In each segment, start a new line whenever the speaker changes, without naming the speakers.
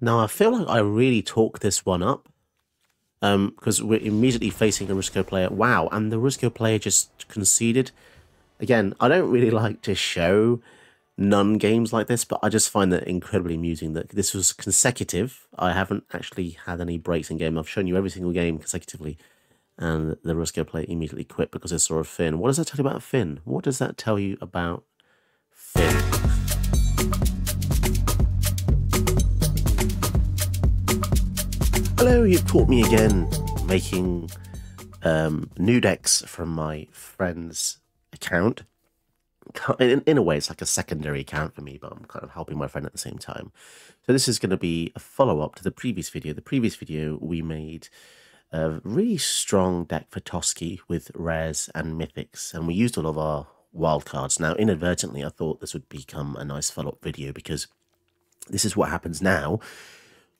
Now, I feel like I really talked this one up um, because we're immediately facing a Risco player. Wow, and the Risco player just conceded. Again, I don't really like to show none games like this, but I just find that incredibly amusing that this was consecutive. I haven't actually had any breaks in game. I've shown you every single game consecutively, and the Risco player immediately quit because they saw a Fynn. What does that tell you about Fynn? What does that tell you about Fynn? Hello, you've caught me again making um, new decks from my friend's account. In, in a way, it's like a secondary account for me, but I'm kind of helping my friend at the same time. So this is going to be a follow-up to the previous video. The previous video, we made a really strong deck for Toski with rares and mythics, and we used all of our wildcards. Now, inadvertently, I thought this would become a nice follow-up video because this is what happens now.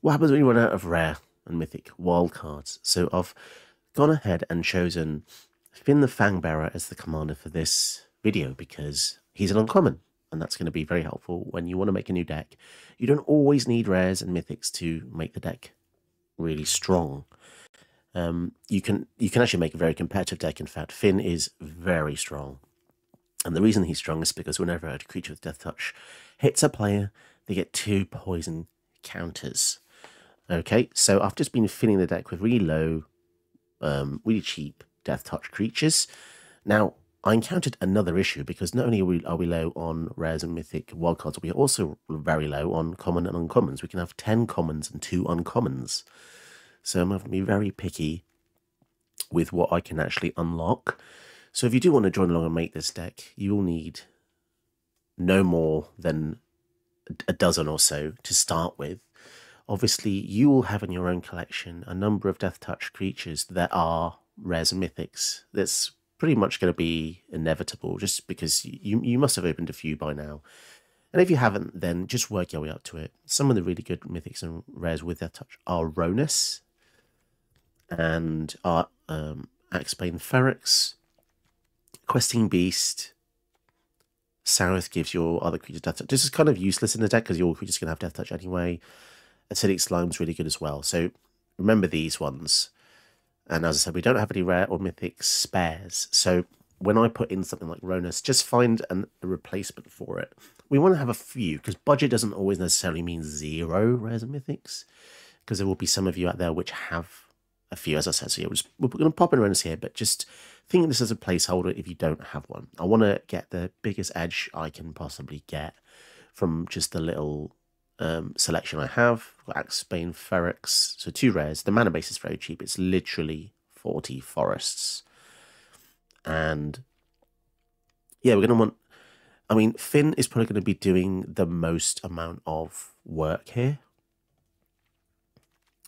What happens when you run out of rare and mythic wildcards. So I've gone ahead and chosen Fynn the Fangbearer as the commander for this video because he's an uncommon and that's going to be very helpful when you want to make a new deck. You don't always need rares and mythics to make the deck really strong. Um, you can you can actually make a very competitive deck. In fact, Fynn is very strong, and the reason he's strong is because whenever a creature with Death Touch hits a player, they get two poison counters. Okay, so I've just been filling the deck with really low, um, really cheap Death Touch creatures. Now, I encountered another issue because not only are we, are we low on rares and mythic wildcards, we are also very low on common and uncommons. We can have 10 commons and 2 uncommons. So I'm having to be very picky with what I can actually unlock. So if you do want to join along and make this deck, you will need no more than a dozen or so to start with obviously you will have in your own collection a number of Death Touch creatures that are rares and mythics. That's pretty much going to be inevitable just because you, you must have opened a few by now. And if you haven't, then just work your way up to it. Some of the really good mythics and rares with Death Touch are Ronus and are um, Axebane Ferox, Questing Beast, Saurith gives your other creatures Death Touch. This is kind of useless in the deck because your creatures going to have Death Touch anyway acidic slime's really good as well. So remember these ones. And as I said, we don't have any rare or mythic spares. So when I put in something like Ronus, just find an, a replacement for it. We want to have a few because budget doesn't always necessarily mean zero rares and mythics because there will be some of you out there which have a few, as I said. So yeah, we're, we're going to pop in Ronus here, but just think of this as a placeholder if you don't have one. I want to get the biggest edge I can possibly get from just the little um, selection I have. Got Axe Axebane Ferox, so two rares. The mana base is very cheap. It's literally 40 forests. And yeah, we're going to want... I mean, Fynn is probably going to be doing the most amount of work here.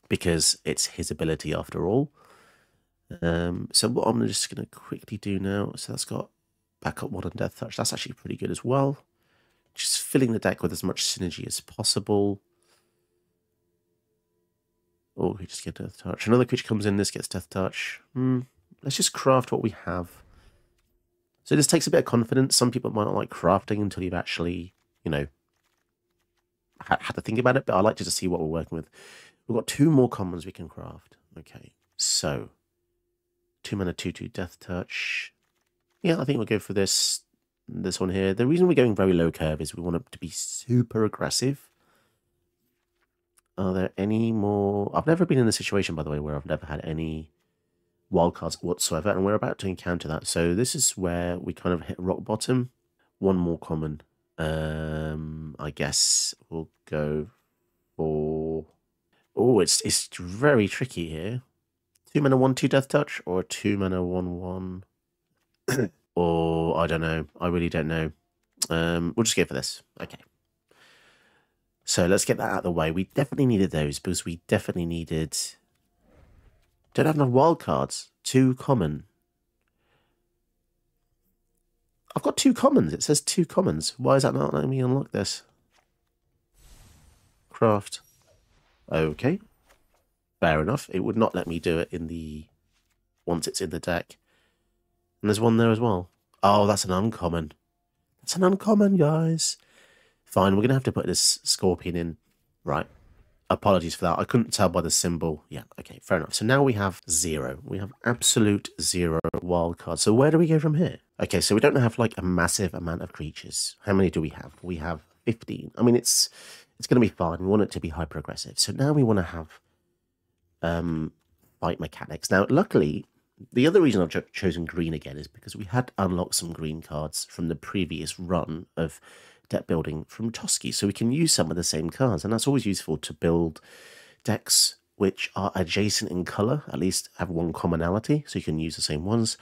Because it's his ability after all. Um, so what I'm just going to quickly do now, so that's got backup one and death touch. That's actually pretty good as well just filling the deck with as much synergy as possible. Oh, we just get Death Touch. Another creature comes in, this gets Death Touch. Hmm. Let's just craft what we have. So this takes a bit of confidence. Some people might not like crafting until you've actually, you know, had, had to think about it, but I like to just see what we're working with. We've got two more commons we can craft. Okay, so two mana, two, two, Death Touch. Yeah, I think we'll go for this this one here. The reason we're going very low curve is we want it to be super aggressive. Are there any more... I've never been in a situation, by the way, where I've never had any wildcards whatsoever, and we're about to encounter that. So this is where we kind of hit rock bottom. One more common. Um, I guess we'll go for... Oh, it's, it's very tricky here. Two mana, one, two death touch, or two mana, one, one. or I don't know. I really don't know. Um, we'll just go for this. Okay. So let's get that out of the way. We definitely needed those because we definitely needed. Don't have enough wild cards. Two common. I've got two commons. It says two commons. Why is that not letting me unlock this? Craft. Okay. Fair enough. It would not let me do it in the once it's in the deck. And there's one there as well. Oh, that's an uncommon. That's an uncommon, guys. Fine, we're going to have to put this scorpion in. Right. apologies for that. I couldn't tell by the symbol. Yeah, okay, fair enough. So now we have zero. We have absolute zero wildcards. So where do we go from here? Okay, so we don't have like a massive amount of creatures. How many do we have? We have 15. I mean, it's it's going to be fine. We want it to be hyper aggressive. So now we want to have um, fight mechanics. Now, luckily, the other reason I've cho chosen green again is because we had unlocked some green cards from the previous run of deck building from Toski. So we can use some of the same cards, and that's always useful to build decks which are adjacent in color, at least have one commonality, so you can use the same ones.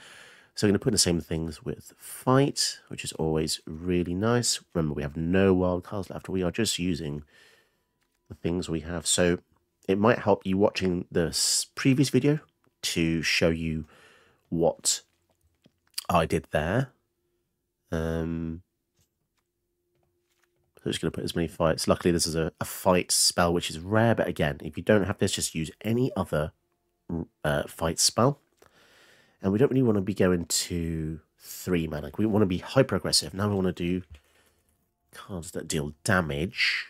So we're going to put in the same things with fight, which is always really nice. Remember, we have no wild cards left. We are just using the things we have. So it might help you watching the previous video to show you what I did there. Um, so I'm just going to put as many fights. Luckily, this is a, a fight spell, which is rare. But again, if you don't have this, just use any other uh, fight spell. And we don't really want to be going to three mana. We want to be hyper aggressive. Now we want to do cards that deal damage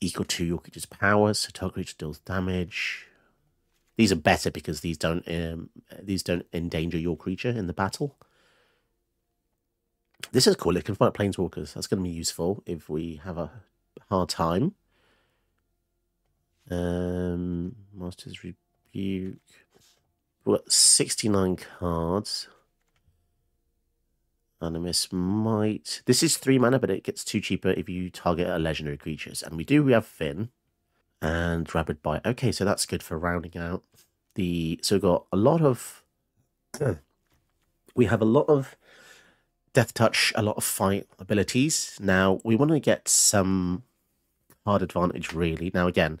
equal to your creature's power. So target creature deals damage. These are better because these don't um, these don't endanger your creature in the battle. This is cool. It can fight planeswalkers. That's going to be useful if we have a hard time. Um, Master's Rebuke. Got 69 cards. Animus might. This is three mana, but it gets two cheaper if you target a legendary creatures. And we do, we have Fynn and Rabid Bite. Okay, so that's good for rounding out the. So we've got a lot of. we have a lot of Death Touch, a lot of fight abilities. Now, we want to get some hard advantage, really. Now, again,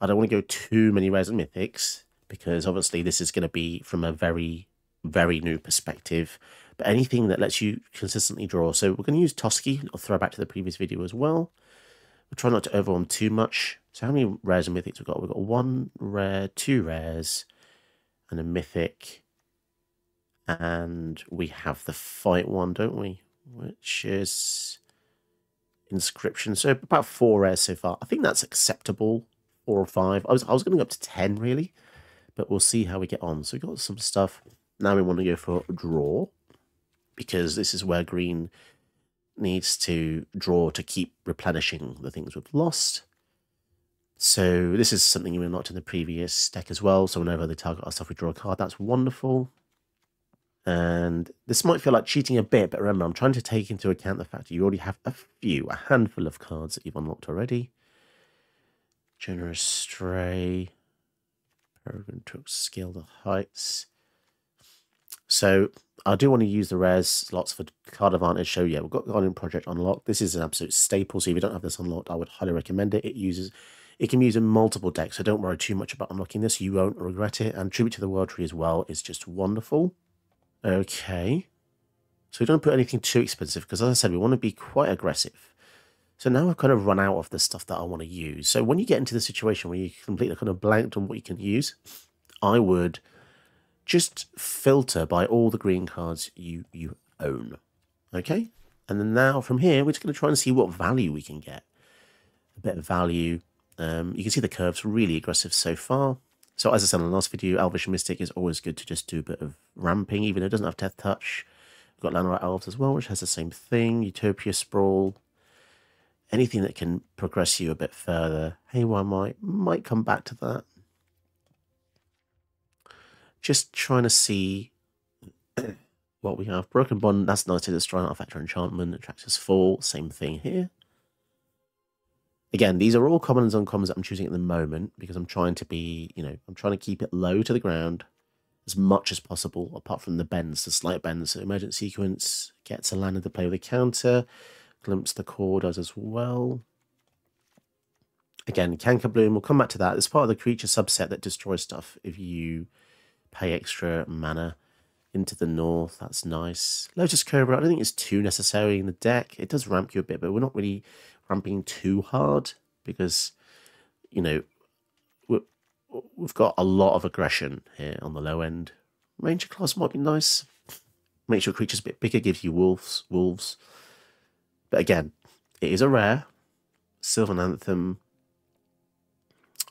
I don't want to go too many Res and Mythics because obviously this is going to be from a very, very new perspective but anything that lets you consistently draw. So we're going to use Toski. I'll throw back to the previous video as well. We'll try not to overwhelm too much. So how many rares and mythics we've got? We've got one rare, two rares, and a mythic. And we have the fight one, don't we? Which is inscription. So about four rares so far. I think that's acceptable. Four or five. I was I was going to go up to ten really, but we'll see how we get on. So we've got some stuff. Now we want to go for draw because this is where green needs to draw to keep replenishing the things we've lost. So this is something we unlocked in the previous deck as well. So whenever they target our stuff, we draw a card. That's wonderful. And this might feel like cheating a bit, but remember, I'm trying to take into account the fact that you already have a few, a handful of cards that you've unlocked already. Generous Stray, Peregrine took Scale the Heights. So I do want to use the res lots for card advantage. So yeah, we've got Guardian Project unlocked. This is an absolute staple. So if you don't have this unlocked, I would highly recommend it. It uses it can be used in multiple decks, so don't worry too much about unlocking this. You won't regret it. And Tribute to the World Tree as well is just wonderful. Okay. So we don't put anything too expensive because as I said, we want to be quite aggressive. So now I've kind of run out of the stuff that I want to use. So when you get into the situation where you completely kind of blanked on what you can use, I would just filter by all the green cards you, you own. Okay? And then now from here, we're just going to try and see what value we can get. A bit of value. Um, you can see the curves really aggressive so far. So as I said in the last video, Elvish Mystic is always good to just do a bit of ramping, even though it doesn't have Death Touch. We've got Llanowar Elves as well, which has the same thing. Utopia Sprawl. Anything that can progress you a bit further. Haywire Mite might come back to that just trying to see what we have. Broken Bond, that's nice to destroy an artifact or enchantment. Attractor's Fall, same thing here. Again, these are all commons and uncommons that I'm choosing at the moment because I'm trying to be, you know, I'm trying to keep it low to the ground as much as possible, apart from the bends, the slight bends. So emergent sequence gets a land into play with a counter. Glimpse the core does as well. Again, Canker Bloom, we'll come back to that. It's part of the creature subset that destroys stuff if you pay extra mana into the north. That's nice. Lotus Cobra, I don't think it's too necessary in the deck. It does ramp you a bit, but we're not really ramping too hard because, you know, we've got a lot of aggression here on the low end. Ranger class might be nice. Make sure creature's a bit bigger, gives you wolves. wolves. But again, it is a rare. Sylvan Anthem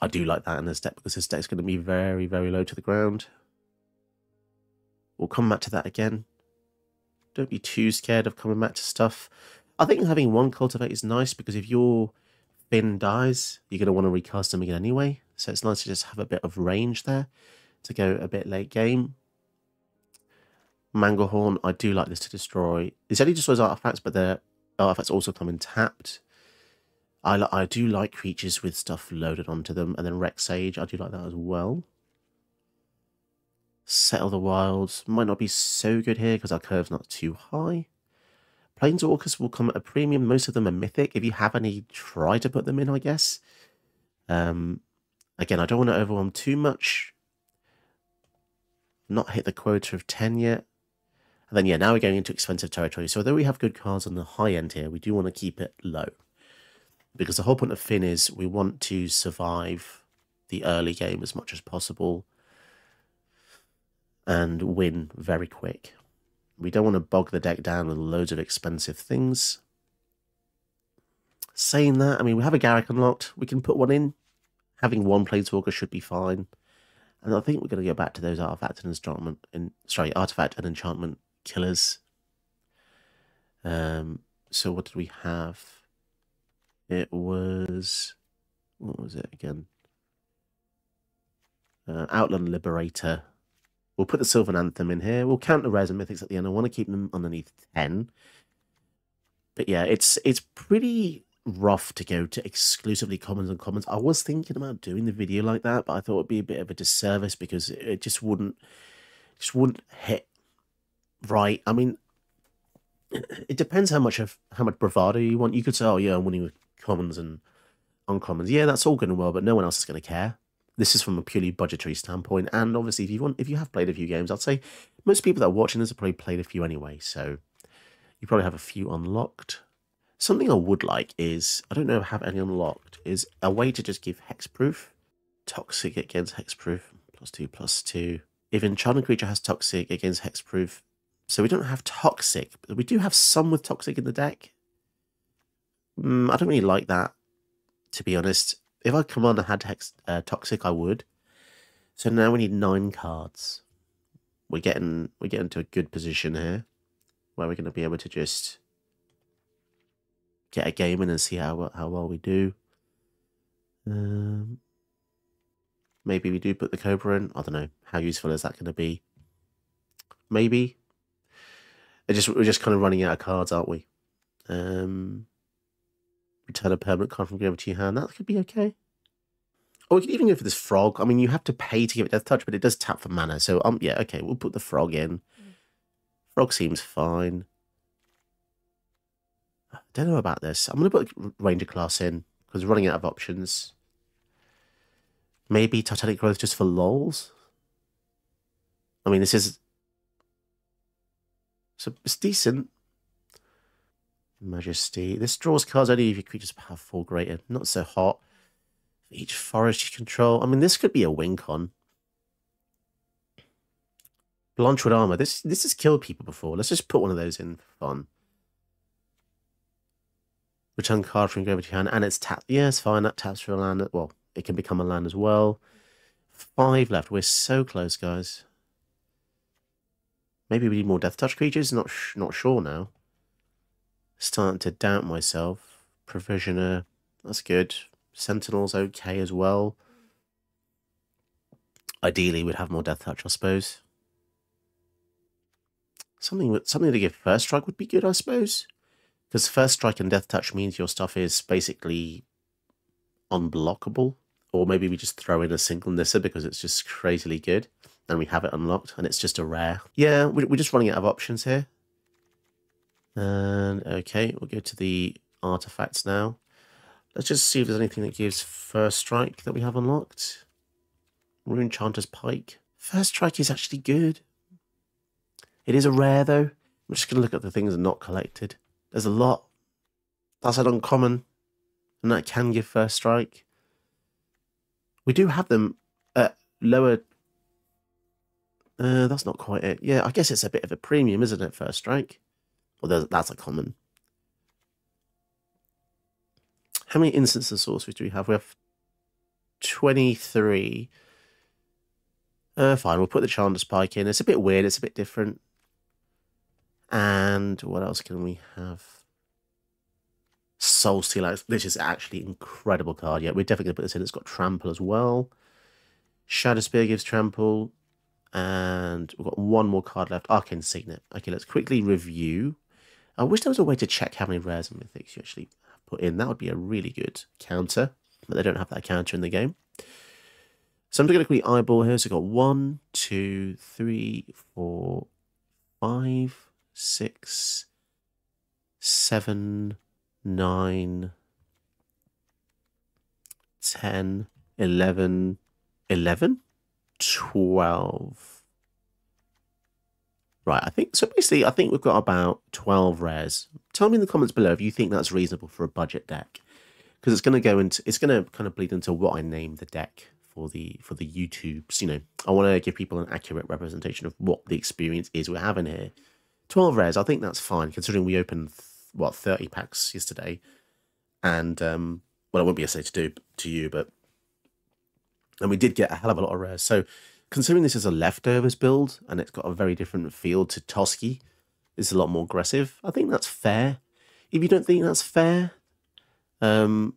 I do like that in this deck because this deck's going to be very, very low to the ground. We'll come back to that again. Don't be too scared of coming back to stuff. I think having one cultivate is nice because if your Fynn dies, you're going to want to recast them again anyway. So it's nice to just have a bit of range there to go a bit late game. Manglehorn, I do like this to destroy. It's only destroys artifacts, but the artifacts also come in tapped. I, I do like creatures with stuff loaded onto them. And then Rex Sage, I do like that as well. Settle the Wilds might not be so good here because our curve's not too high. Planeswalkers will come at a premium. Most of them are mythic. If you have any, try to put them in, I guess. Um, again, I don't want to overwhelm too much. Not hit the quota of 10 yet. And then, yeah, now we're going into expensive territory. So although we have good cards on the high end here, we do want to keep it low. Because the whole point of Fynn is we want to survive the early game as much as possible and win very quick. We don't want to bog the deck down with loads of expensive things. Saying that, I mean, we have a Garruk unlocked. We can put one in. Having one Planeswalker should be fine. And I think we're going to go back to those artifact and enchantment, in, sorry, artifact and enchantment killers. Um, so what did we have? It was what was it again? Uh, Outland Liberator. We'll put the Sylvan Anthem in here. We'll count the rares and mythics at the end. I want to keep them underneath ten. But yeah, it's it's pretty rough to go to exclusively commons and commons. I was thinking about doing the video like that, but I thought it'd be a bit of a disservice because it just wouldn't just wouldn't hit right. I mean, it depends how much of how much bravado you want. You could say, "Oh yeah, I'm winning with commons and uncommons." Yeah, that's all good and well, but no one else is going to care. This is from a purely budgetary standpoint, and obviously, if you want, if you have played a few games, I'd say most people that are watching this have probably played a few anyway. So you probably have a few unlocked. Something I would like is I don't know have any unlocked. Is a way to just give hexproof, toxic against hexproof, plus two, plus two. If enchanted creature has toxic against hexproof, so we don't have Toxic, but we do have some with Toxic in the deck. Mm, I don't really like that, to be honest. If our commander had hex, uh, Toxic, I would. So now we need nine cards. We're getting we're getting to a good position here, where we're going to be able to just get a game in and see how how well we do. Um, maybe we do put the Cobra in. I don't know how useful is that going to be. Maybe it just we're just kind of running out of cards, aren't we? Um, return a permanent card from gravity to your hand. That could be okay. Or we could even go for this frog. I mean, you have to pay to give it death touch, but it does tap for mana. So um, yeah, okay, we'll put the frog in. Frog seems fine. I don't know about this. I'm going to put Ranger class in because running out of options. Maybe Titanic Growth just for lols. I mean, this is so it's decent. Majesty. This draws cards only if your creatures have four greater. Not so hot. Each forest you control. I mean, this could be a win con. Blanchwood armor. This this has killed people before. Let's just put one of those in for fun. Return card from gravity hand, and it's tap. Yeah, it's fine. That taps for a land. Well, it can become a land as well. Five left. We're so close, guys. Maybe we need more Death Touch creatures? Not not sure now. Starting to doubt myself. Provisioner, that's good. Sentinel's okay as well. Ideally, we'd have more Death Touch, I suppose. Something something to give First Strike would be good, I suppose. Because First Strike and Death Touch means your stuff is basically unblockable. Or maybe we just throw in a single Nissa because it's just crazily good and we have it unlocked and it's just a rare. Yeah, we're just running out of options here. And okay, we'll go to the artifacts now. Let's just see if there's anything that gives first strike that we have unlocked. Rune Chanter's Pike. First strike is actually good. It is a rare though. I'm just going to look at the things not collected. There's a lot. That's an uncommon. And that can give first strike. We do have them at lower uh, that's not quite it. Yeah, I guess it's a bit of a premium, isn't it, First Strike? Well, that's a common. How many instances of sorcery do we have? We have 23. Uh, fine, we'll put the Chanter's Pike in. It's a bit weird, it's a bit different. And what else can we have? Soul Steal, this is actually incredible card. Yeah, we're definitely going to put this in. It's got Trample as well. Shadow Spear gives Trample. And we've got one more card left. Arcane Signet. Okay, let's quickly review. I wish there was a way to check how many rares and mythics you actually put in. That would be a really good counter. But they don't have that counter in the game. So I'm just going to quickly eyeball here. So I've got one, two, three, four, five, six, seven, nine, ten, eleven, eleven, twelve. Right, I think so. Basically, I think we've got about 12 rares. Tell me in the comments below if you think that's reasonable for a budget deck, because it's going to go into it's going to kind of bleed into what I name the deck for the for the YouTubes. You know, I want to give people an accurate representation of what the experience is we're having here. 12 rares, I think that's fine, considering we opened what 30 packs yesterday, and um, well, it won't be a say to do to you, but and we did get a hell of a lot of rares. So considering this is a leftovers build and it's got a very different feel to Toski, it's a lot more aggressive. I think that's fair. If you don't think that's fair, um,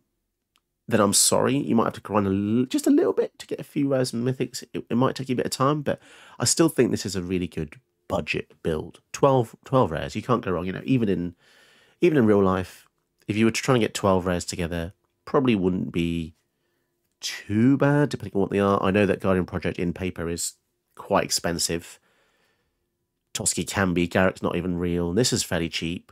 then I'm sorry. You might have to grind a just a little bit to get a few rares and mythics. It, it, might take you a bit of time, but I still think this is a really good budget build. 12, 12 rares, you can't go wrong. You know, even in even in real life, if you were trying to get 12 rares together, probably wouldn't be too bad, depending on what they are. I know that Guardian Project in paper is quite expensive. Toski can be. Garruk's not even real. This is fairly cheap.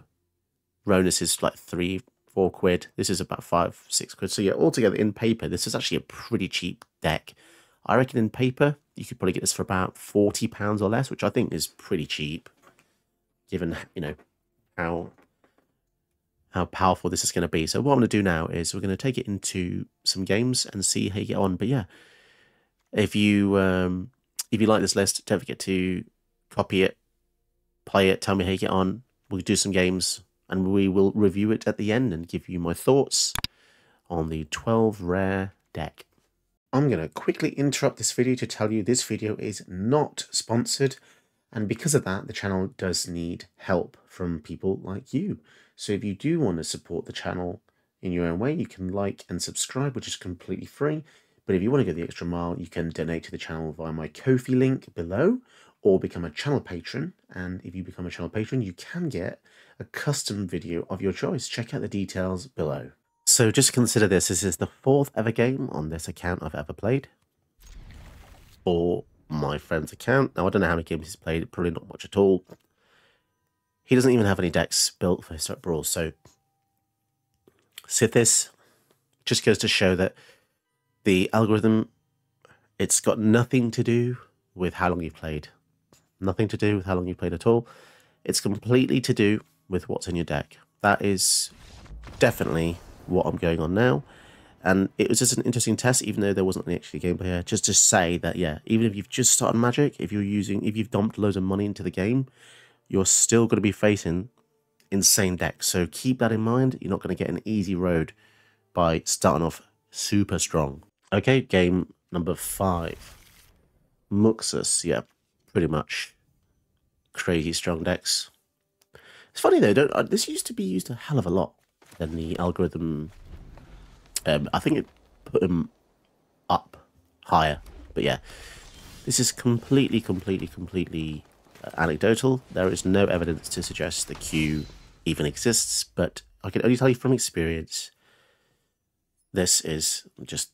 Ronus is like three, four quid. This is about five, six quid. So yeah, altogether in paper, this is actually a pretty cheap deck. I reckon in paper, you could probably get this for about £40 or less, which I think is pretty cheap, given, you know, how how powerful this is going to be. So what I'm going to do now is we're going to take it into some games and see how you get on. But yeah, if you um, if you like this list, don't forget to copy it, play it, tell me how you get on. We'll do some games and we will review it at the end and give you my thoughts on the 12 rare deck. I'm going to quickly interrupt this video to tell you this video is not sponsored and because of that the channel does need help from people like you. So if you do want to support the channel in your own way, you can like and subscribe, which is completely free. But if you want to go the extra mile, you can donate to the channel via my Ko-fi link below or become a channel patron. And if you become a channel patron, you can get a custom video of your choice. Check out the details below. So just consider this. This is the fourth ever game on this account I've ever played. Or my friend's account. Now, I don't know how many games he's played. Probably not much at all. He doesn't even have any decks built for Historic Brawl, so Sythis just goes to show that the algorithm, it's got nothing to do with how long you've played. Nothing to do with how long you've played at all. It's completely to do with what's in your deck. That is definitely what I'm going on now. And it was just an interesting test, even though there wasn't any actually gameplay here, just to say that, yeah, even if you've just started Magic, if you're using, if you've dumped loads of money into the game, you're still going to be facing insane decks. So keep that in mind. You're not going to get an easy road by starting off super strong. Okay, game number five. Muxus, yeah, pretty much crazy strong decks. It's funny though, don't, uh, this used to be used a hell of a lot than the algorithm. Um, I think it put them up higher, but yeah, this is completely, completely, completely anecdotal. There is no evidence to suggest the queue even exists, but I can only tell you from experience, this is just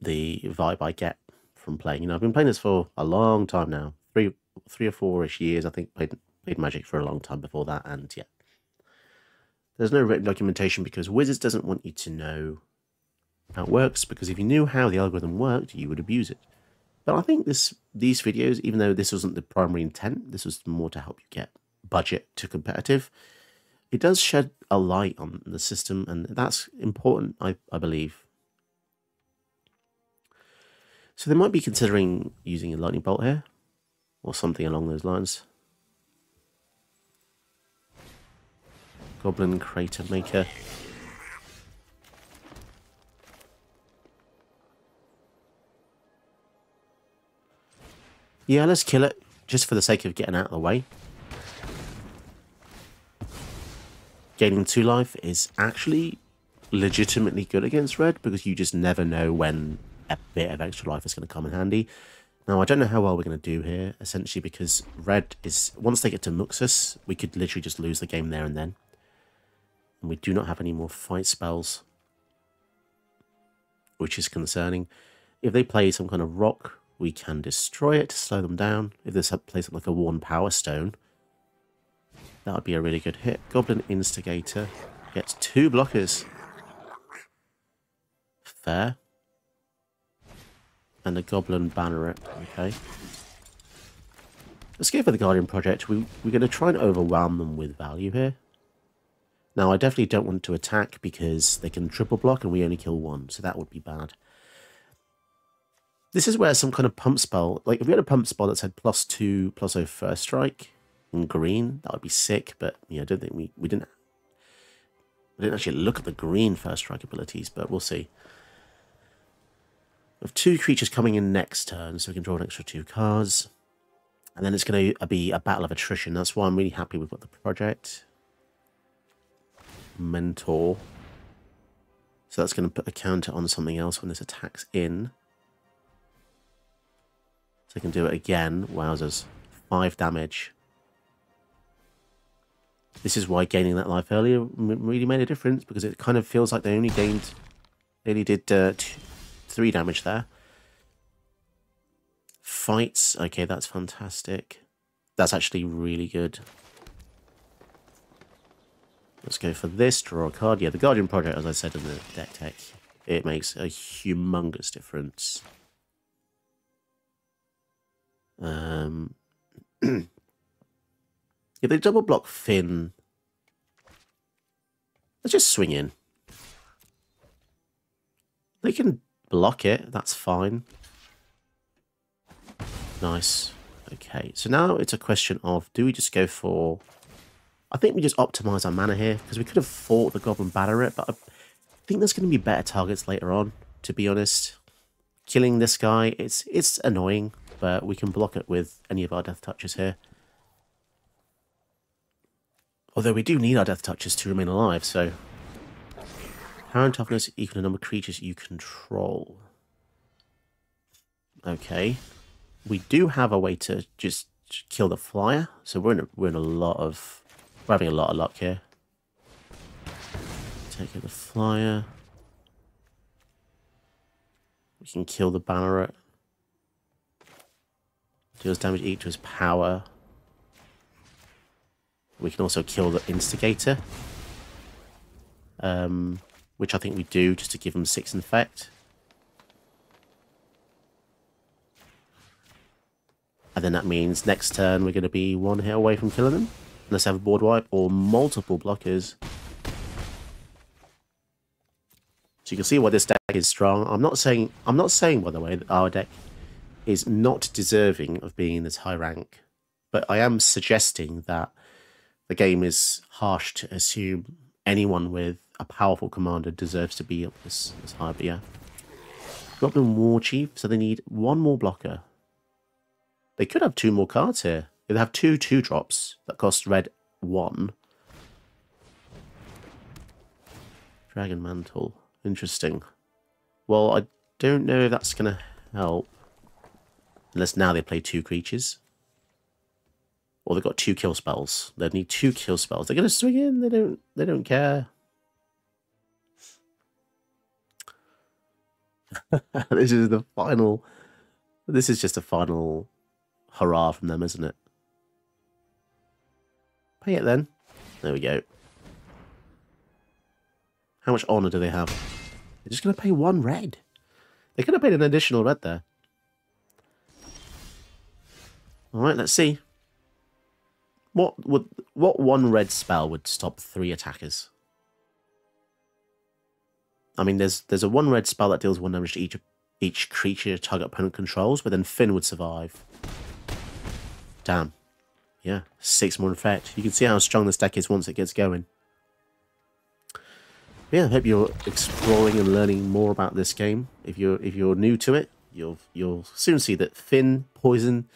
the vibe I get from playing. You know, I've been playing this for a long time now, three, three or four-ish years. I think played played Magic for a long time before that, and yeah, there's no written documentation because Wizards doesn't want you to know how it works. Because if you knew how the algorithm worked, you would abuse it. But I think this these videos, even though this wasn't the primary intent, this was more to help you get budget to competitive. It does shed a light on the system, and that's important, I, I believe. So they might be considering using a lightning bolt here, or something along those lines. Goblin Crater Maker. Yeah, let's kill it, just for the sake of getting out of the way. Gaining 2 life is actually legitimately good against red, because you just never know when a bit of extra life is going to come in handy. Now, I don't know how well we're going to do here, essentially, because red is... Once they get to Muxus, we could literally just lose the game there and then. And we do not have any more fight spells, which is concerning. If they play some kind of rock, we can destroy it to slow them down. If this plays like a Worn Power Stone, that would be a really good hit. Goblin Instigator gets two blockers. Fair and the Goblin Banneret. Okay. Let's go for the Guardian Project. We, we're going to try and overwhelm them with value here. Now, I definitely don't want to attack because they can triple block and we only kill one, so that would be bad. This is where some kind of pump spell, like if we had a pump spell that said plus two, plus O first strike in green, that would be sick, but yeah, I don't think we, we didn't we didn't actually look at the green first strike abilities, but we'll see We have two creatures coming in next turn, so we can draw an extra two cards. And then it's going to be a battle of attrition. That's why I'm really happy we've got the project. Mentor. So that's going to put a counter on something else when this attacks in. So I can do it again. Wowzers. Five damage. This is why gaining that life earlier really made a difference, because it kind of feels like they only gained... They only did uh, two, three damage there. Fights. Okay, that's fantastic. That's actually really good. Let's go for this, draw a card. Yeah, the Guardian Project, as I said in the deck tech, it makes a humongous difference. Um, if they double block Fynn, let's just swing in. They can block it, that's fine. Nice. Okay, so now it's a question of, do we just go for... I think we just optimize our mana here, because we could have fought the Goblin Banneret, but I think there's going to be better targets later on, to be honest. Killing this guy, it's it's annoying, but we can block it with any of our death touches here. Although we do need our death touches to remain alive, so Power and toughness equal the number of creatures you control. Okay. We do have a way to just kill the flyer, so we're in a, we're in a lot of we're having a lot of luck here. Take the flyer. We can kill the banneret. Deals damage each to his power. We can also kill the instigator. Um, which I think we do just to give him six infect. And then that means next turn we're going to be one hit away from killing them. Unless they have a board wipe or multiple blockers. So you can see why this deck is strong. I'm not saying I'm not saying by the way that our deck is not deserving of being in this high rank. But I am suggesting that the game is harsh to assume anyone with a powerful commander deserves to be up this, this high. But yeah. Goblin War Chief, so they need one more blocker. They could have two more cards here. They have two two drops that cost red one. Dragon Mantle. Interesting. Well, I don't know if that's going to help. Unless now they play two creatures. Or they've got two kill spells. They need two kill spells. They're going to swing in. They don't. They don't care. this is the final. This is just a final hurrah from them, isn't it? Pay it then. There we go. How much honor do they have? They're just going to pay one red. They could have paid an additional red there. All right, let's see. What would what one red spell would stop three attackers? I mean, there's there's a one red spell that deals one damage to each each creature target opponent controls, but then Fynn would survive. Damn. Yeah, six more effect. You can see how strong this deck is once it gets going. Yeah, I hope you're exploring and learning more about this game. If you're if you're new to it, you'll you'll soon see that Fynn, Poison,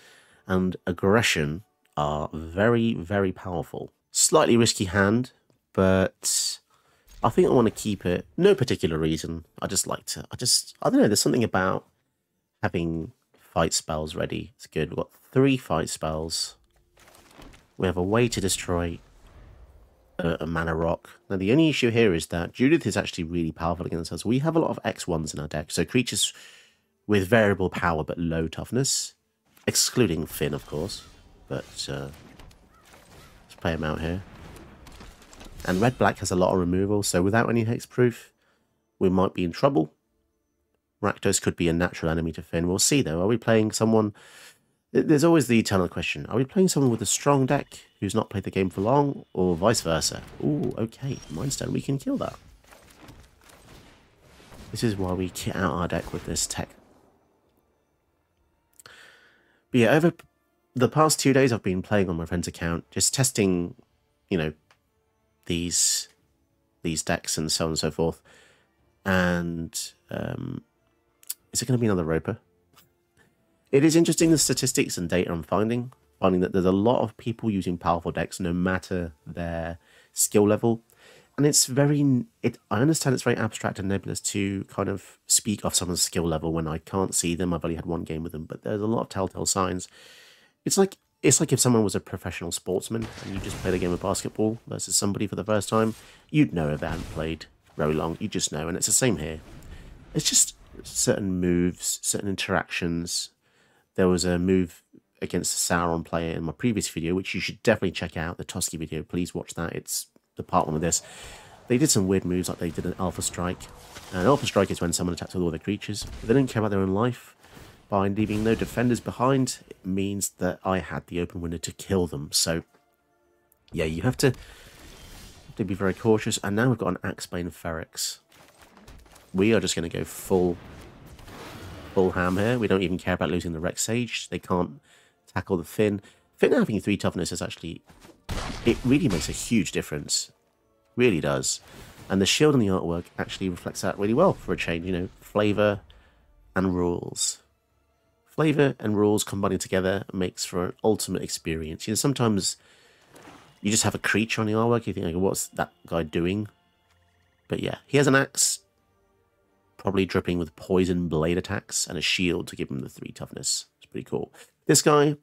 and aggression are very, very powerful. Slightly risky hand, but I think I want to keep it. No particular reason. I just like to. I just. I don't know. There's something about having fight spells ready. It's good. We've got three fight spells. We have a way to destroy a, a mana rock. Now, the only issue here is that Judith is actually really powerful against us. We have a lot of X1s in our deck, so creatures with variable power but low toughness, excluding Fynn, of course. But uh, let's play him out here. And red-black has a lot of removal, so without any hexproof, we might be in trouble. Rakdos could be a natural enemy to Fynn. We'll see, though. Are we playing someone... There's always the eternal question. Are we playing someone with a strong deck who's not played the game for long, or vice versa? Ooh, okay. Mindstone, we can kill that. This is why we kit out our deck with this tech. But yeah, over the past two days I've been playing on my friend's account, just testing, you know, these these decks and so on and so forth. And um, is it going to be another Roper? It is interesting the statistics and data I'm finding, finding that there's a lot of people using powerful decks no matter their skill level. And it's very, it. I understand it's very abstract and nebulous to kind of speak of someone's skill level when I can't see them. I've only had one game with them, but there's a lot of telltale signs. It's like it's like if someone was a professional sportsman and you just played a game of basketball versus somebody for the first time, you'd know if they hadn't played very long. You just know, and it's the same here. It's just certain moves, certain interactions. There was a move against the Sauron player in my previous video, which you should definitely check out. The Toski video, please watch that. It's the part one of this. They did some weird moves, like they did an Alpha Strike. And Alpha Strike is when someone attacks all their creatures. But they didn't care about their own life by leaving no defenders behind, it means that I had the open window to kill them. So, yeah, you have to, have to be very cautious. And now we've got an Axebane Ferox. We are just going to go full, full ham here. We don't even care about losing the Rex Sage. They can't tackle the Fynn. Fynn having three toughness is actually, it really makes a huge difference. Really does. And the shield and the artwork actually reflects that really well for a change. You know, flavor and rules flavor and rules combining together makes for an ultimate experience. You know, sometimes you just have a creature on the artwork, you think, like, what's that guy doing? But yeah, he has an axe, probably dripping with poison blade attacks, and a shield to give him the three toughness. It's pretty cool. This guy,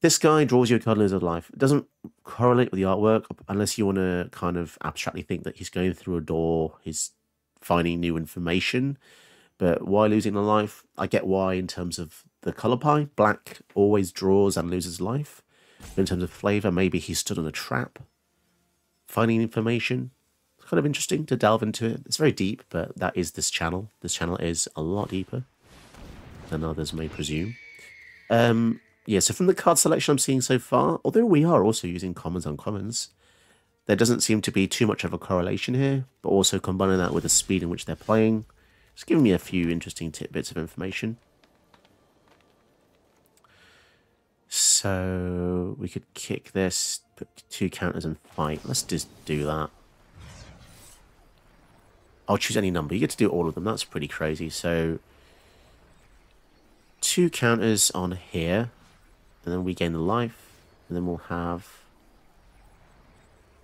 this guy draws you a card of life. It doesn't correlate with the artwork unless you want to kind of abstractly think that he's going through a door, he's finding new information. But why losing a life? I get why in terms of the colour pie. Black always draws and loses life. But in terms of flavour, maybe he stood on a trap. Finding information. It's kind of interesting to delve into it. It's very deep, but that is this channel. This channel is a lot deeper than others may presume. Um, yeah, so from the card selection I'm seeing so far, although we are also using commons and uncommons, there doesn't seem to be too much of a correlation here, but also combining that with the speed in which they're playing, it's giving me a few interesting tidbits of information. So we could kick this, put two counters and fight. Let's just do that. I'll choose any number. You get to do all of them. That's pretty crazy. So two counters on here, and then we gain the life, and then we'll have.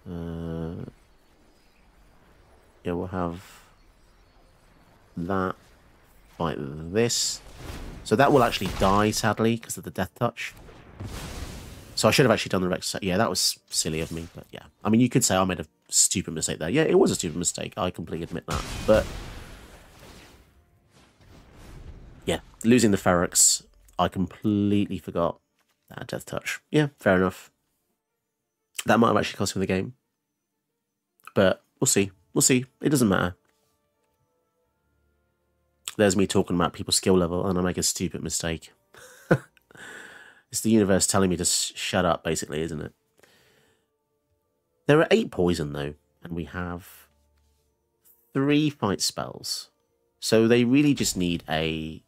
Uh, yeah, we'll have that like this. So that will actually die, sadly, because of the death touch. So I should have actually done the Rex. Yeah, that was silly of me, but yeah. I mean, you could say I made a stupid mistake there. Yeah, it was a stupid mistake. I completely admit that. But yeah, losing the Ferox, I completely forgot that death touch. Yeah, fair enough. That might have actually cost me the game. But we'll see. We'll see. It doesn't matter there's me talking about people's skill level and I make a stupid mistake. it's the universe telling me to shut up, basically, isn't it? There are eight poison, though, and we have three fight spells. So they really just need a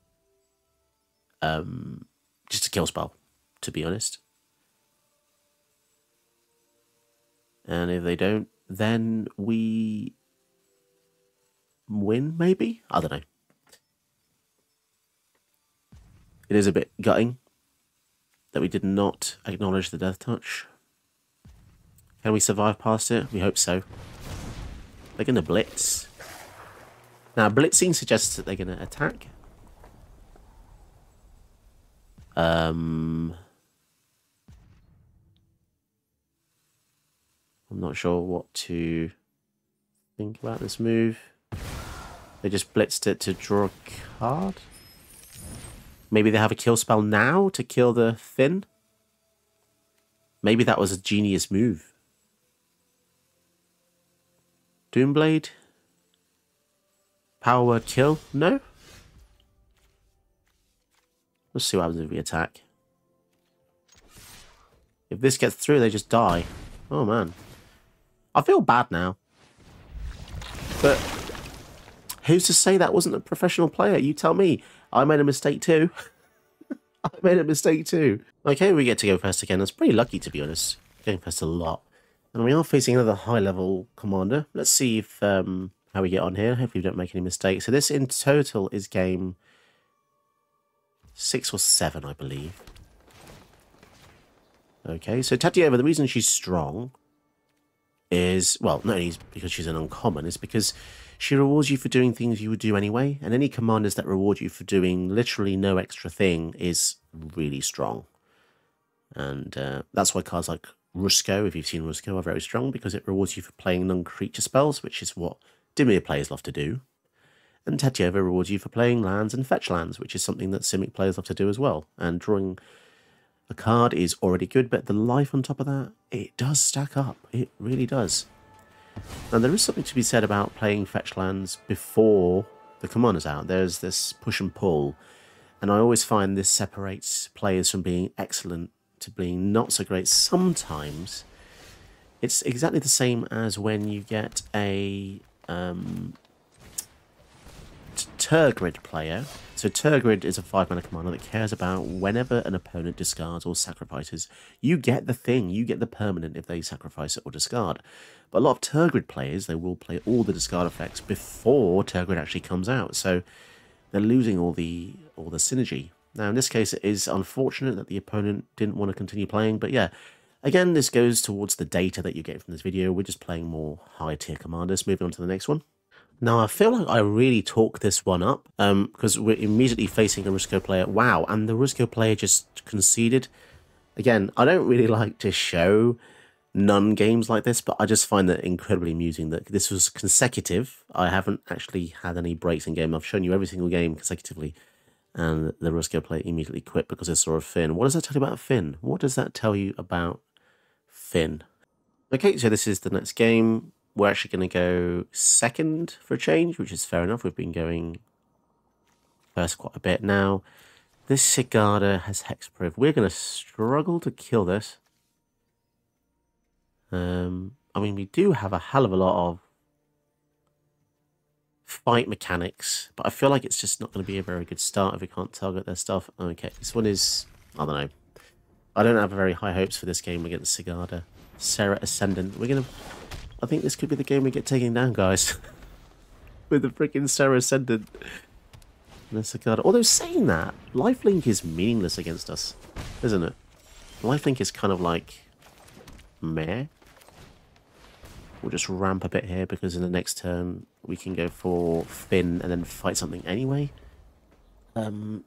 um just a kill spell, to be honest. And if they don't, then we win, maybe? I don't know. It is a bit gutting. that we did not acknowledge the death touch. Can we survive past it? We hope so. They're going to blitz. Now, blitzing suggests that they're going to attack. Um, I'm not sure what to think about this move. They just blitzed it to draw a card. Maybe they have a kill spell now to kill the Fynn. Maybe that was a genius move. Doomblade? Power word kill? No? Let's see what happens if we attack. If this gets through, they just die. Oh, man. I feel bad now. But who's to say that wasn't a professional player? You tell me. I made a mistake too. I made a mistake too. Okay, we get to go first again. That's pretty lucky, to be honest. Going first a lot. And we are facing another high-level commander. Let's see if um, how we get on here. Hopefully we don't make any mistakes. So this in total is game six or seven, I believe. Okay, so Tatyova, the reason she's strong is, well, not only because she's an uncommon, is because she rewards you for doing things you would do anyway, and any commanders that reward you for doing literally no extra thing is really strong. And uh, that's why cards like Rusko, if you've seen Rusko, are very strong, because it rewards you for playing non-creature spells, which is what Dimir players love to do. And Tatyova rewards you for playing lands and fetch lands, which is something that Simic players love to do as well. And drawing a card is already good, but the life on top of that, it does stack up. It really does. Now, there is something to be said about playing fetch lands before the commander's out. There's this push and pull, and I always find this separates players from being excellent to being not so great. Sometimes it's exactly the same as when you get a um, Tergrid player. So Tergrid is a five mana commander that cares about whenever an opponent discards or sacrifices, you get the thing, you get the permanent if they sacrifice it or discard. But a lot of Tergrid players, they will play all the discard effects before Tergrid actually comes out. So they're losing all the all the synergy. Now in this case it is unfortunate that the opponent didn't want to continue playing, but yeah, again this goes towards the data that you get from this video. We're just playing more high tier commanders. Moving on to the next one. Now, I feel like I really talked this one up um, because we're immediately facing a Rusko player. Wow, and the Rusko player just conceded. Again, I don't really like to show none games like this, but I just find that incredibly amusing that this was consecutive. I haven't actually had any breaks in game. I've shown you every single game consecutively, and the Rusko player immediately quit because they saw a Fynn. What does that tell you about Fynn? What does that tell you about Fynn? Okay, so this is the next game we're actually going to go second for a change, which is fair enough. We've been going first quite a bit now. This Sigarda has Hexproof. We're going to struggle to kill this. Um, I mean, we do have a hell of a lot of fight mechanics, but I feel like it's just not going to be a very good start if we can't target their stuff. Okay, this one is, I don't know. I don't have very high hopes for this game against Sigarda. Serra Ascendant. We're going to I think this could be the game we get taken down, guys. With the freaking Serra Ascendant. Although saying that, lifelink is meaningless against us, isn't it? Lifelink is kind of like meh. We'll just ramp a bit here because in the next turn we can go for Fynn and then fight something anyway. Um,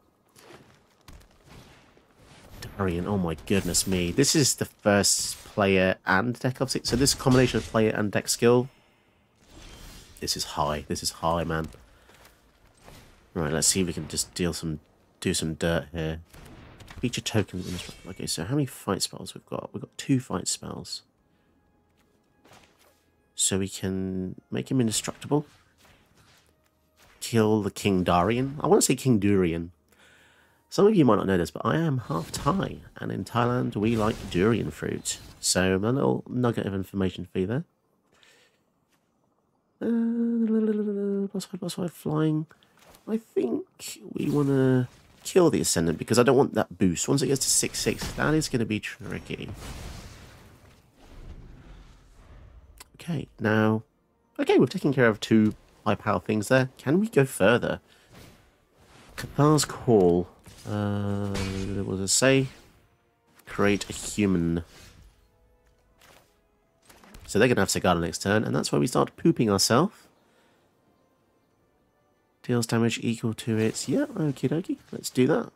Darien, oh my goodness me. This is the first player and deck of six. So this combination of player and deck skill. This is high. This is high, man. Right, let's see if we can just deal some, do some dirt here. Feature tokens. Okay, so how many fight spells we've got? We've got two fight spells. So we can make him indestructible. Kill the King Darien. I want to say King Durian. Some of you might not know this, but I am half Thai, and in Thailand we like durian fruit. So a little nugget of information for you there. Uh, plus five, plus five, flying. I think we want to kill the Ascendant because I don't want that boost. Once it gets to 6-6, that is going to be tricky. Okay, now... Okay, we've taken care of two high power things there. Can we go further? Cathar's Call. Uh, what does it say? create a human. So they're going to have Sigarda next turn, and that's where we start pooping ourselves. Deals damage equal to its... Yeah, okie dokie. Let's do that.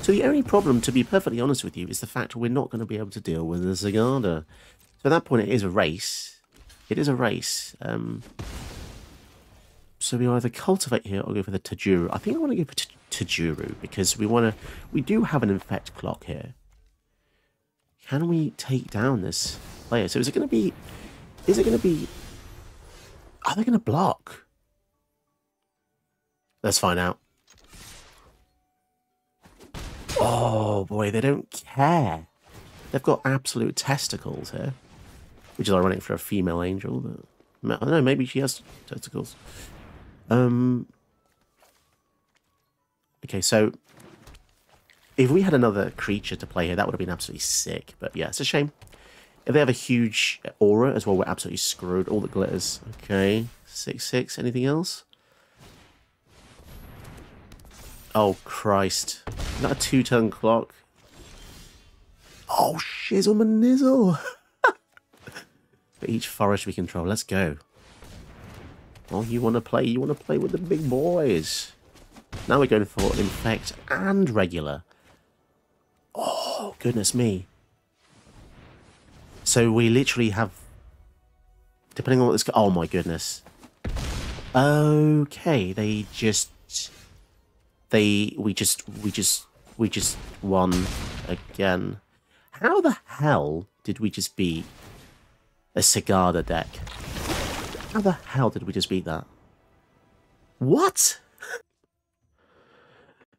So the only problem, to be perfectly honest with you, is the fact we're not going to be able to deal with the Sigarda. So at that point, it is a race. It is a race. Um, so we either cultivate here or go for the Tajuru. I think I want to go for Tajuru because we want to... We do have an infect clock here. Can we take down this player? So is it going to be... Is it going to be... Are they going to block? Let's find out. Oh boy, they don't care. They've got absolute testicles here. Which is ironic for a female angel, but I don't know, maybe she has testicles. Um Okay, so if we had another creature to play here, that would have been absolutely sick. But yeah, it's a shame. If they have a huge aura as well, we're absolutely screwed. All the glitters. Okay, 6-6. Anything else? Oh, Christ. Not a two-turn clock. Oh, shizzle my nizzle. For each forest we control. Let's go. Oh, you want to play? You want to play with the big boys. Now we're going for Infect and Regular. Oh, goodness me. So we literally have... Depending on what this... Oh, my goodness. Okay, they just they we just we just we just won again. How the hell did we just beat a Sigarda deck? How the hell did we just beat that? What?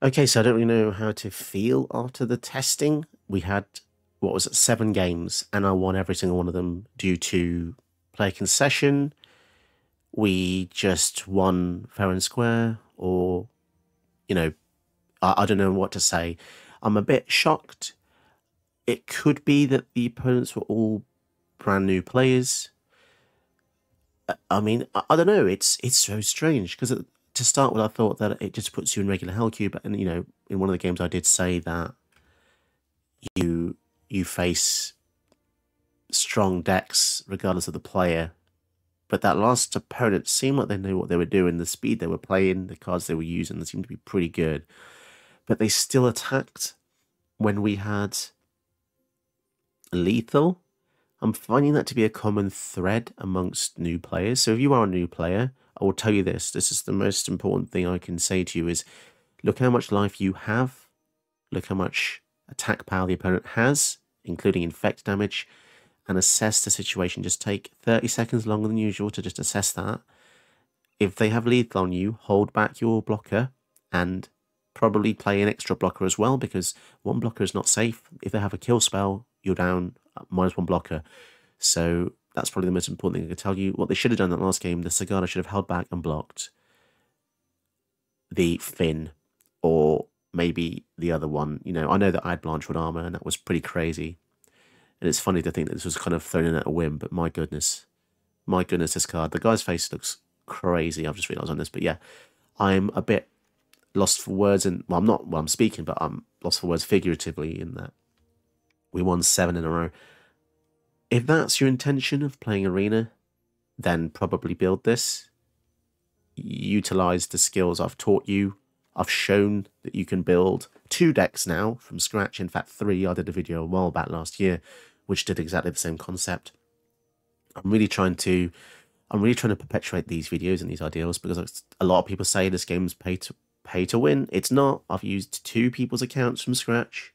okay, so I don't really know how to feel after the testing. We had, what was it, seven games, and I won every single one of them due to play concession. We just won fair and square, or you know, I, I don't know what to say. I'm a bit shocked. It could be that the opponents were all brand new players. I mean, I, don't know. It's it's so strange because to start with, I thought that it just puts you in regular hell. But and you know, in one of the games, I did say that you you face strong decks regardless of the player. But that last opponent seemed like they knew what they were doing. The speed they were playing, the cards they were using, they seemed to be pretty good. But they still attacked when we had lethal. I'm finding that to be a common thread amongst new players. So if you are a new player, I will tell you this. This is the most important thing I can say to you is look how much life you have. Look how much attack power the opponent has, including infect damage and assess the situation. Just take 30 seconds longer than usual to just assess that. If they have lethal on you, hold back your blocker and probably play an extra blocker as well because one blocker is not safe. If they have a kill spell, you're down minus one blocker. So that's probably the most important thing I can tell you. What they should have done that last game, the Sigarda should have held back and blocked the Fynn or maybe the other one. You know, I know that I had Blanchwood armor and that was pretty crazy. And it's funny to think that this was kind of thrown in at a whim, but my goodness. My goodness, this card. The guy's face looks crazy. I've just realised on this. But yeah, I'm a bit lost for words. And well, I'm not, well, I'm speaking, but I'm lost for words figuratively in that we won seven in a row. If that's your intention of playing Arena, then probably build this. Utilize the skills I've taught you. I've shown that you can build two decks now from scratch. In fact, three. I did a video a while back last year which did exactly the same concept. I'm really trying to, I'm really trying to perpetuate these videos and these ideals because a lot of people say this game's pay to pay to win. It's not. I've used two people's accounts from scratch,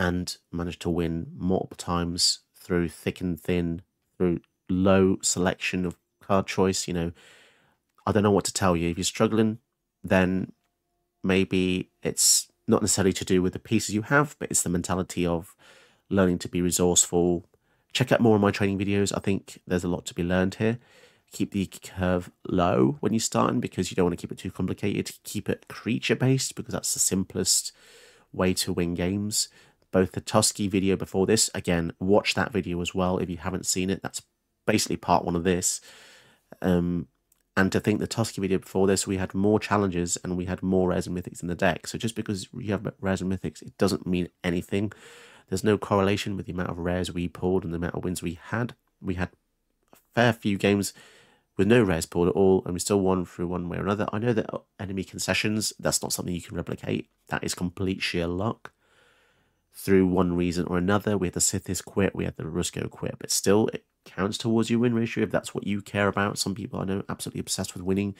and managed to win multiple times through thick and thin, through low selection of card choice. You know, I don't know what to tell you. If you're struggling, then maybe it's not necessarily to do with the pieces you have, but it's the mentality of learning to be resourceful. Check out more of my training videos. I think there's a lot to be learned here. Keep the curve low when you're starting because you don't want to keep it too complicated. Keep it creature based because that's the simplest way to win games. Both the Toski video before this, again, watch that video as well if you haven't seen it. That's basically part one of this. Um, And to think the Toski video before this, we had more challenges and we had more rares and mythics in the deck. So just because you have rares and mythics, it doesn't mean anything. There's no correlation with the amount of rares we pulled and the amount of wins we had. We had a fair few games with no rares pulled at all, and we still won through one way or another. I know that enemy concessions, that's not something you can replicate. That is complete sheer luck. Through one reason or another, we had the Sythis quit, we had the Rusko quit, but still, it counts towards your win ratio if that's what you care about. Some people I know absolutely obsessed with winning,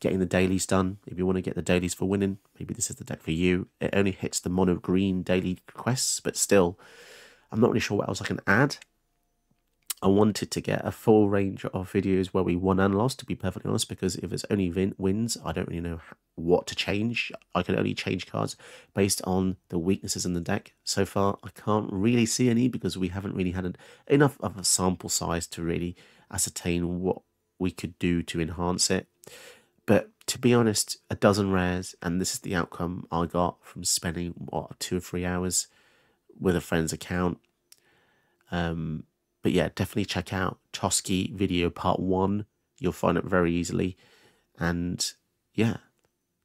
getting the dailies done. If you want to get the dailies for winning, maybe this is the deck for you. It only hits the mono green daily quests, but still, I'm not really sure what else I can add. I wanted to get a full range of videos where we won and lost, to be perfectly honest, because if it's only win wins, I don't really know what to change. I can only change cards based on the weaknesses in the deck. So far, I can't really see any because we haven't really had an, enough of a sample size to really ascertain what we could do to enhance it. But to be honest, a dozen rares, and this is the outcome I got from spending, what, two or three hours with a friend's account. Um, but yeah, definitely check out Toski video part one. You'll find it very easily. And yeah,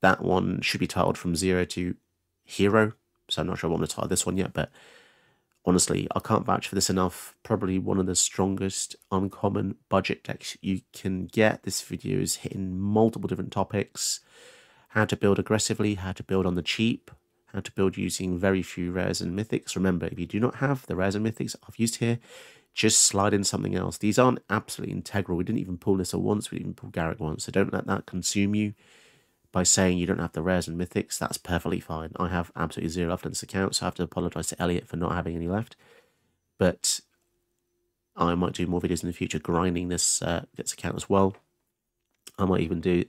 that one should be titled From Zero to Hero. So I'm not sure I want to title this one yet, but honestly, I can't vouch for this enough. Probably one of the strongest uncommon budget decks you can get. This video is hitting multiple different topics. How to build aggressively, how to build on the cheap, how to build using very few rares and mythics. Remember, if you do not have the rares and mythics I've used here, just slide in something else. These aren't absolutely integral. We didn't even pull Nissa once, we didn't even pull Garruk once. So don't let that consume you by saying you don't have the rares and mythics. That's perfectly fine. I have absolutely zero left in this account, so I have to apologise to Elliot for not having any left. But I might do more videos in the future grinding this uh, this account as well. I might even do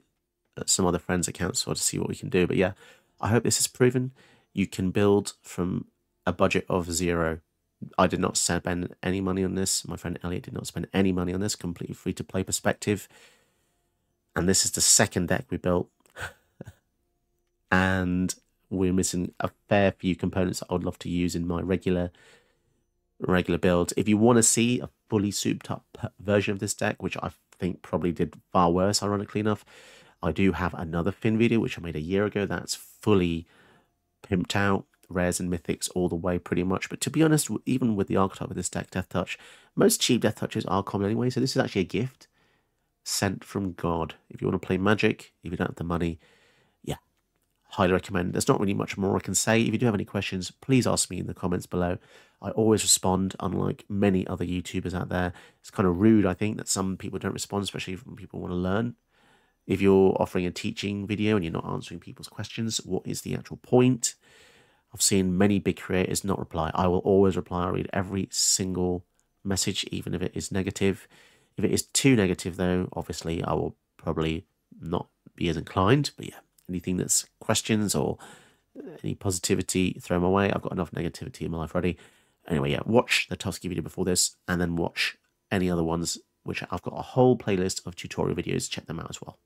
uh, some other friends' accounts so to see what we can do. But yeah, I hope this is proven you can build from a budget of zero I did not spend any money on this. My friend Elliot did not spend any money on this. Completely free to play perspective. And this is the second deck we built. and we're missing a fair few components that I would love to use in my regular regular build. If you want to see a fully souped up version of this deck, which I think probably did far worse, ironically enough, I do have another Fynn video which I made a year ago that's fully pimped out rares and mythics all the way pretty much. But to be honest, even with the archetype of this deck, Death Touch, most cheap Death Touches are common anyway. So this is actually a gift sent from God. If you want to play Magic, if you don't have the money, yeah, highly recommend. There's not really much more I can say. If you do have any questions, please ask me in the comments below. I always respond, unlike many other YouTubers out there. It's kind of rude, I think, that some people don't respond, especially when people want to learn. If you're offering a teaching video and you're not answering people's questions, what is the actual point? I've seen many big creators not reply. I will always reply. I read every single message, even if it is negative. If it is too negative, though, obviously I will probably not be as inclined. But yeah, anything that's questions or any positivity, throw them away. I've got enough negativity in my life already. Anyway, yeah, watch the Toski video before this and then watch any other ones, which I've got a whole playlist of tutorial videos. Check them out as well.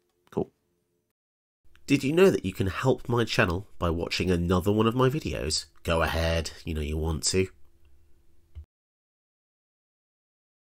Did you know that you can help my channel by watching another one of my videos? Go ahead, you know you want to.